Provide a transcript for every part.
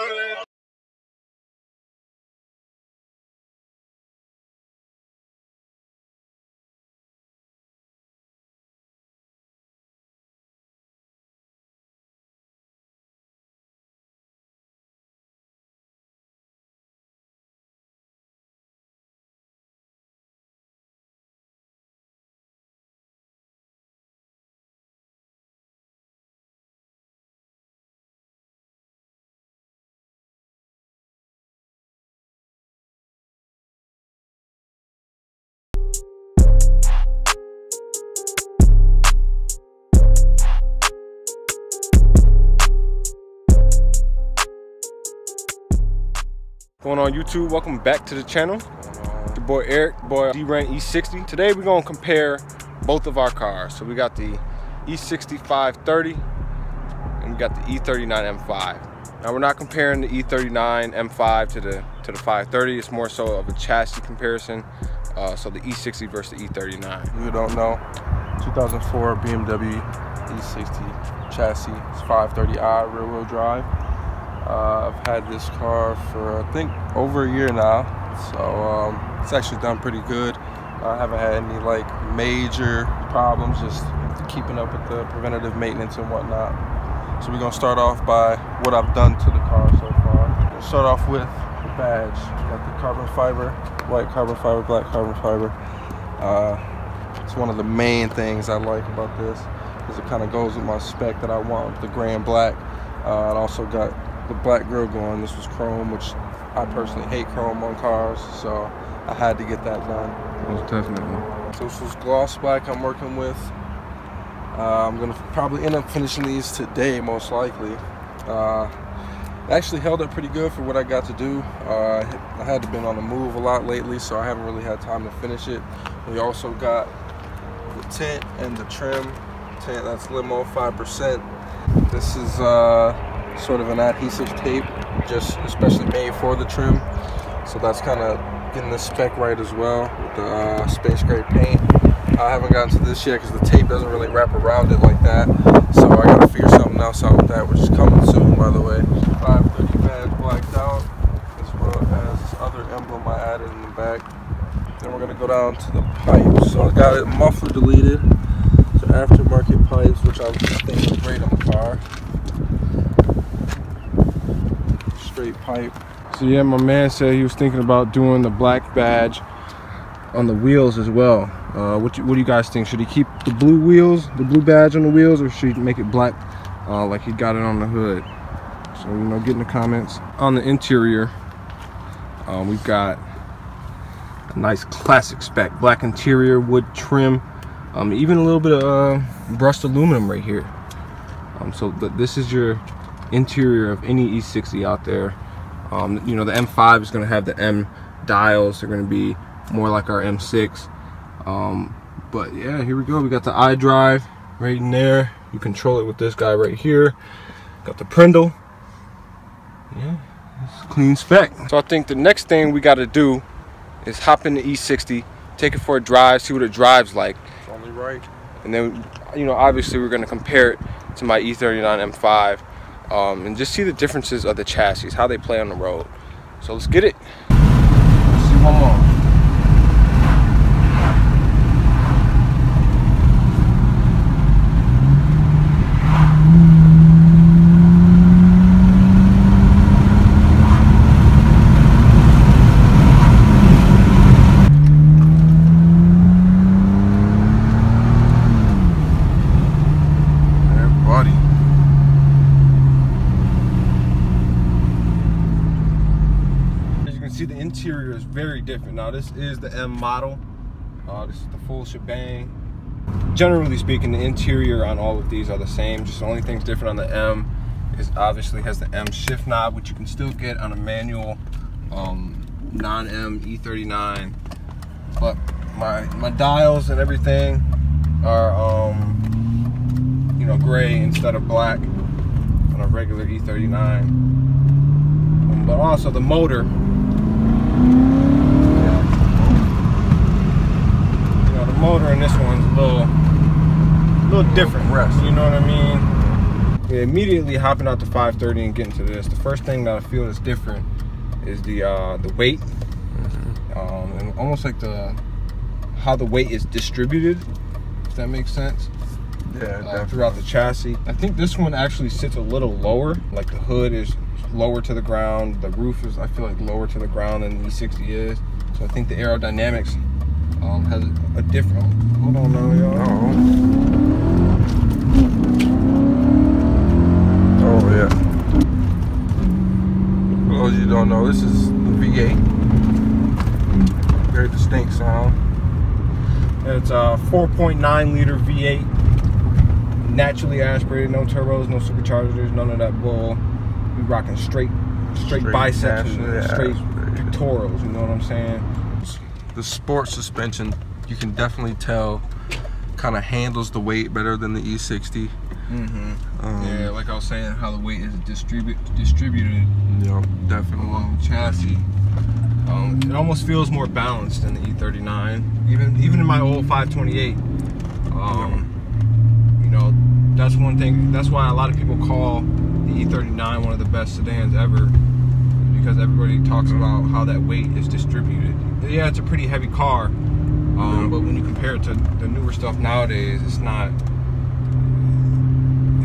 Hello. Going on YouTube, welcome back to the channel. Your boy Eric, boy D-Ren E60. Today we're gonna compare both of our cars. So we got the E60 530 and we got the E39 M5. Now we're not comparing the E39 M5 to the to the 530. It's more so of a chassis comparison. Uh, so the E60 versus the E39. You don't know, 2004 BMW E60 chassis. It's 530i rear wheel drive. Uh, I've had this car for I think over a year now, so um, it's actually done pretty good. I haven't had any like major problems, just keeping up with the preventative maintenance and whatnot. So we're gonna start off by what I've done to the car so far. We'll start off with the badge. Got the carbon fiber, white carbon fiber, black carbon fiber. Uh, it's one of the main things I like about this, because it kind of goes with my spec that I want with the gray and black. Uh, and also got the black grill going. This was chrome, which I personally hate chrome on cars, so I had to get that done. Most definitely. So this was gloss black I'm working with. Uh, I'm gonna probably end up finishing these today, most likely. Uh, actually held up pretty good for what I got to do. Uh, I had to been on the move a lot lately, so I haven't really had time to finish it. We also got the tint and the trim. Tint that's limo 5%. This is uh, sort of an adhesive tape, just especially made for the trim. So that's kind of getting the spec right as well with the uh, space gray paint. I haven't gotten to this yet because the tape doesn't really wrap around it like that. So I gotta figure something else out with that, which is coming soon, by the way. 530 badge blacked out, as well as this other emblem I added in the back. Then we're gonna go down to the pipes. So I got it muffler deleted. So aftermarket pipes, which I think look great on the car. Straight pipe. So yeah, my man said he was thinking about doing the black badge on the wheels as well. Uh, what, you, what do you guys think? Should he keep the blue wheels, the blue badge on the wheels, or should he make it black uh, like he got it on the hood? So, you know, get in the comments. On the interior, uh, we've got a nice classic spec. Black interior, wood trim, um, even a little bit of uh, brushed aluminum right here. Um, so th this is your interior of any E60 out there. Um, you know, the M5 is going to have the M dials. They're going to be more like our M6. Um, but yeah, here we go. We got the iDrive right in there. You control it with this guy right here. Got the Prindle. Yeah, it's clean spec. So I think the next thing we got to do is hop in the E60, take it for a drive, see what it drives like. It's only right. And then, you know, obviously we're going to compare it to my E39 M5 um, and just see the differences of the chassis, how they play on the road. So let's get it. Let's see one more. Everybody. As you can see, the interior is very different. Now, this is the M model. Uh, this is the full shebang. Generally speaking, the interior on all of these are the same. Just the only thing's different on the M is obviously has the M shift knob, which you can still get on a manual um, non-M E39. But my my dials and everything are um, you know gray instead of black on a regular E39. Um, but also the motor you know, the motor in this one's a little, different. compressed. You know what I mean? immediately hopping out the 530 and getting to this, the first thing that I feel is different is the uh, the weight, Mm-hmm. um, and almost like the how the weight is distributed. If that makes sense. Yeah, uh, throughout the chassis. I think this one actually sits a little lower. Like the hood is lower to the ground. The roof is, I feel like, lower to the ground than the E60 is. So I think the aerodynamics um, has a, a different. Hold on now, y'all. Oh. Yeah. For those of you don't know, this is the V8. Very distinct sound. It's a 4.9 liter V8, naturally aspirated, no turbos, no superchargers, none of that bull. We rocking straight, straight, Straight biceps straight aspirated. pectorals. You know what I'm saying? The sport suspension, you can definitely tell, kind of handles the weight better than the E60. Mm-hmm. Um, yeah, like I was saying, how the weight is distribute distributed Yeah, definitely. along the chassis. Um, it almost feels more balanced than the E39. Even even in my old 528, um, you know, that's one thing. That's why a lot of people call the E39 one of the best sedans ever, because everybody talks about how that weight is distributed. Yeah, it's a pretty heavy car, um, but when you compare it to the newer stuff nowadays, it's not.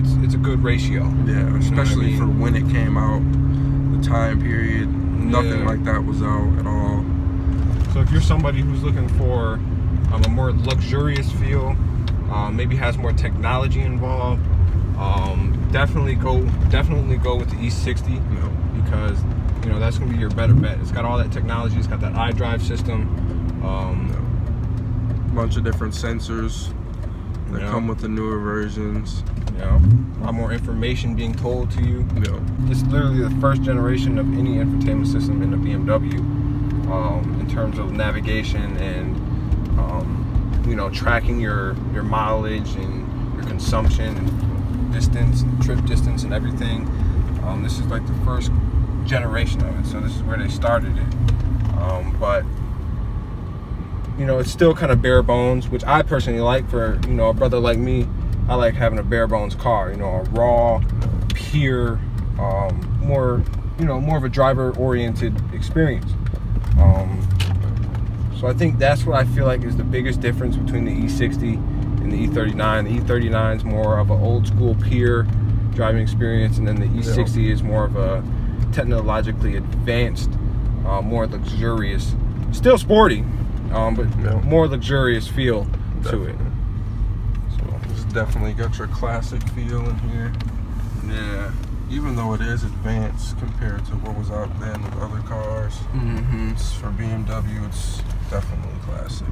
It's it's a good ratio. Yeah, especially mean? for when it came out, the time period, nothing Yeah. like that was out at all. So if you're somebody who's looking for um, a more luxurious feel, um, maybe has more technology involved, um, definitely go definitely go with the E60 You know, because you know that's gonna be your better bet. It's got all that technology. It's got that iDrive system. Um, bunch of different sensors that Yeah. come with the newer versions. know, a lot more information being told to you. Know, It's literally the first generation of any infotainment system in a BMW um, in terms of navigation and um, you know tracking your your mileage and your consumption and distance and trip distance and everything. Um, this is like the first generation of it, so this is where they started it. Um, but you know, it's still kind of bare bones, which I personally like for you know a brother like me. I like having a bare bones car, you know, a raw, pure, um, more, you know, more of a driver oriented experience. Um, so I think that's what I feel like is the biggest difference between the E60 and the E39. The E39 is more of an old school pure driving experience, and then the E60 is more of a technologically advanced, uh, more luxurious, still sporty, um, but Yeah. more luxurious feel to it. Definitely. it's definitely got your classic feel in here. Yeah. Even though it is advanced compared to what was out then with other cars, Mm-hmm. for BMW, it's definitely classic.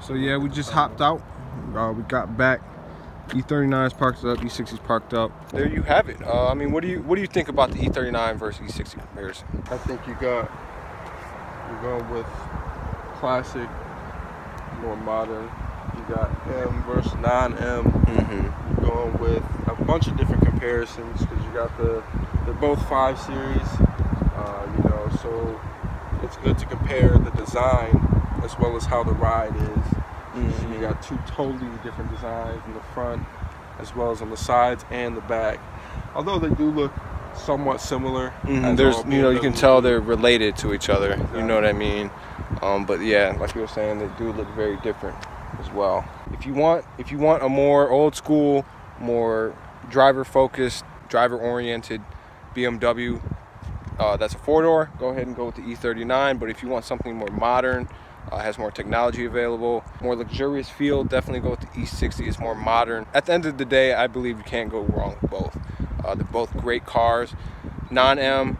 So yeah, we out. Uh, we got back. E39's parked up. E60's parked up. There you have it. Uh, I mean, what do you what do you think about the E39 versus E60 comparison? I think you got you're going with classic, more modern. You got M versus non-M. Mm-hmm. You're going with a bunch of different comparisons because you got the they're both five series. Uh, you know, so it's good to compare the design as well as how the ride is. So you got two totally different designs in the front as well as on the sides and the back. Although they do look somewhat similar. as There's, you know, you can tell they're related to each other. You know what I mean? Um, but yeah, like you were saying, they do look very different as well. If you want, if you want a more old school, more driver focused, driver oriented BMW, uh, that's a four door. Go ahead and go with the E39. But if you want something more modern, uh, has more technology available, more luxurious feel, definitely go with the E60. It's more modern. At the end of the day, I believe you can't go wrong with both. Uh, they're both great cars, non-M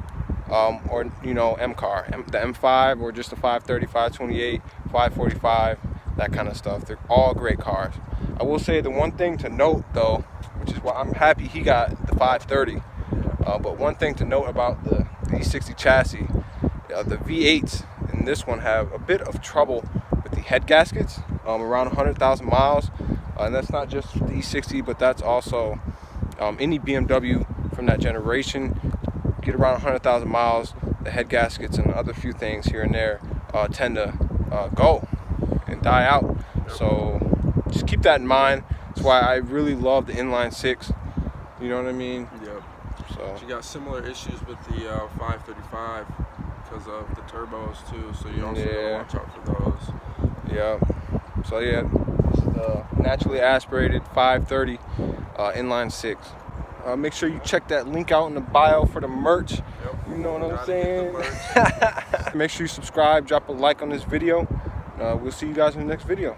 um, or you know M car, the M5 or just the 530, 528, 545, that kind of stuff. They're all great cars. I will say the one thing to note though, which is why I'm happy he got the 530 Uh, but one thing to note about the, the E60 chassis, uh, the V8s in this one have a bit of trouble with the head gaskets, um, around 100,000 miles. Uh, and that's not just the E60, but that's also um, any BMW from that generation. Get around 100,000 miles, the head gaskets and other few things here and there uh, tend to uh, go and die out. So just keep that in mind. That's why I really love the inline six. You know what I mean? Yep. So You got similar issues with the uh, 535 because of the turbos too, so you also Yeah. watch out for those. yeah. So yeah, this is the naturally aspirated 530 uh, inline six. Uh, make sure you check that link out in the bio for the merch. Yep. You know what I'm saying? Make sure you subscribe, drop a like on this video. Uh, we'll see you guys in the next video.